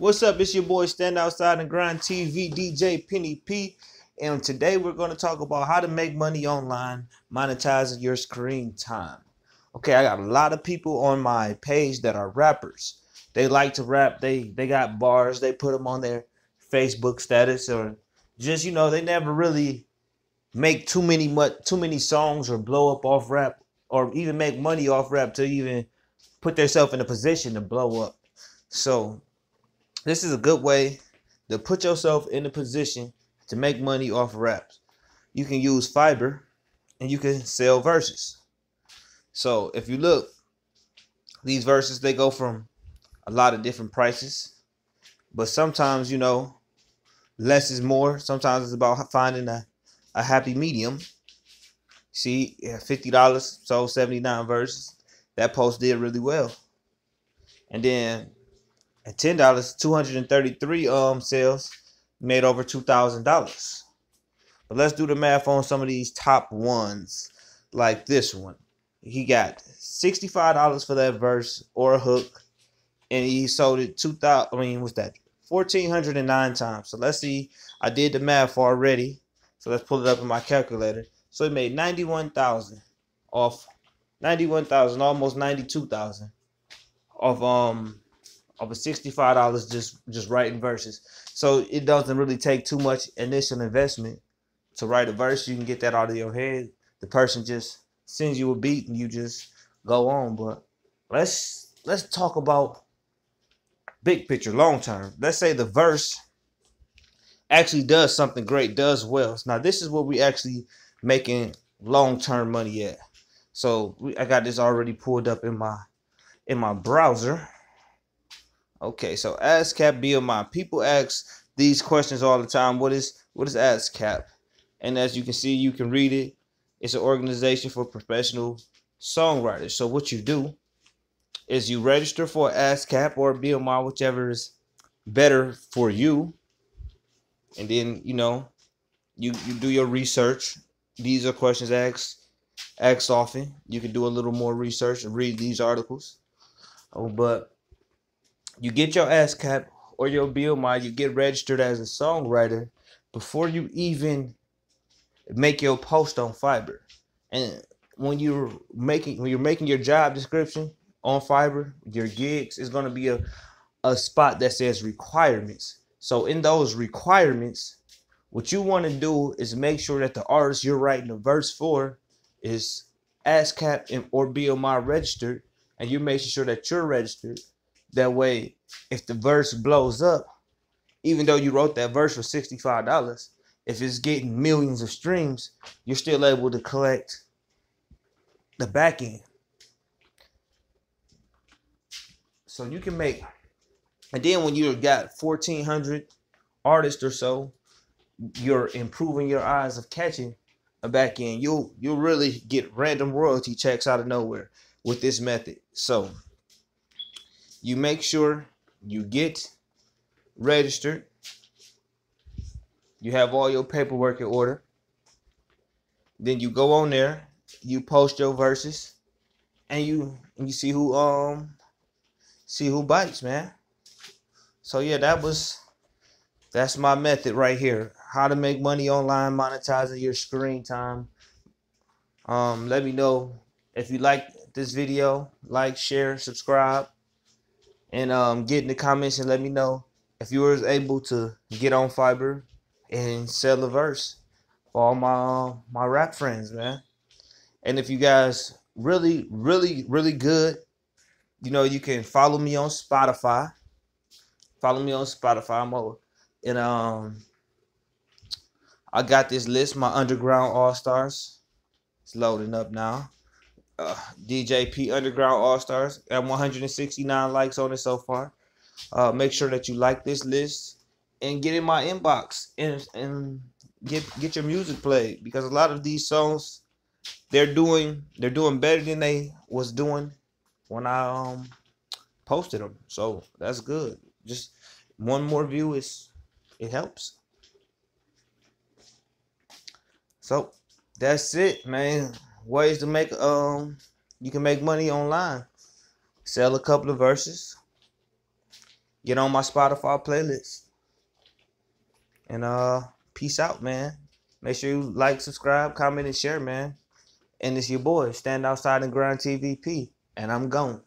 What's up? It's your boy Stand Outside and Grind TV DJ Penny P. And today we're going to talk about how to make money online, monetizing your screen time. Okay, I got a lot of people on my page that are rappers. They like to rap. They they got bars. They put them on their Facebook status or just you know they never really make too many much too many songs or blow up off rap or even make money off rap to even put themselves in a position to blow up. So this is a good way to put yourself in a position to make money off raps. You can use Fiverr and you can sell verses. So if you look, these verses they go from a lot of different prices, but sometimes you know less is more. Sometimes it's about finding a, a happy medium. See, fifty dollars sold seventy nine verses. That post did really well, and then at ten dollars, two hundred and thirty-three um sales made over two thousand dollars. But let's do the math on some of these top ones, like this one. He got sixty-five dollars for that verse or a hook, and he sold it two thousand. I mean, what's that? Fourteen hundred and nine times. So let's see. I did the math already. So let's pull it up in my calculator. So he made ninety-one thousand off, ninety-one thousand, almost ninety-two thousand off um a sixty-five dollars just just writing verses. So it doesn't really take too much initial investment to write a verse. You can get that out of your head. The person just sends you a beat and you just go on. But let's let's talk about big picture, long term. Let's say the verse actually does something great, does well. Now this is what we actually making long term money at. So we, I got this already pulled up in my in my browser. Okay, so ASCAP BMI. People ask these questions all the time. What is what is ASCAP? And as you can see, you can read it. It's an organization for professional songwriters. So what you do is you register for ASCAP or BMI, whichever is better for you. And then, you know, you, you do your research. These are questions asked asked often. You can do a little more research and read these articles. Oh, but you get your ASCAP or your BMI, you get registered as a songwriter before you even make your post on Fiverr. And when you're making when you're making your job description on Fiverr, your gigs is going to be a a spot that says requirements. So in those requirements, what you want to do is make sure that the artist you're writing a verse for is ASCAP and, or BMI registered, and you're making sure that you're registered that way, if the verse blows up, even though you wrote that verse for $65, if it's getting millions of streams, you're still able to collect the back end. So you can make, and then when you've got 1,400 artists or so, you're improving your odds of catching a back end. You'll you'll really get random royalty checks out of nowhere with this method. So you make sure you get registered. You have all your paperwork in order. Then you go on there, you post your verses, and you you see who um see who bites, man. So yeah, that was that's my method right here. How to make money online, monetizing your screen time. Um, let me know if you like this video, like, share, subscribe and um, get in the comments and let me know if you were able to get on Fiverr and sell a verse for all my my rap friends, man. And if you guys really, really, really good, you know, you can follow me on Spotify. Follow me on Spotify. I'm over. And um I got this list, my underground all stars. It's loading up now DJP Underground All Stars. Got 169 likes on it so far. Uh, make sure that you like this list and get in my inbox and and get get your music played because a lot of these songs they're doing they're doing better than they was doing when I um posted them. So that's good. Just one more view is it helps. So that's it, man ways to make um you can make money online. Sell a couple of verses. Get on my Spotify playlist. And uh peace out, man. Make sure you like, subscribe, comment, and share, man. And it's your boy, Stand Outside and Grind TVP. And I'm gone.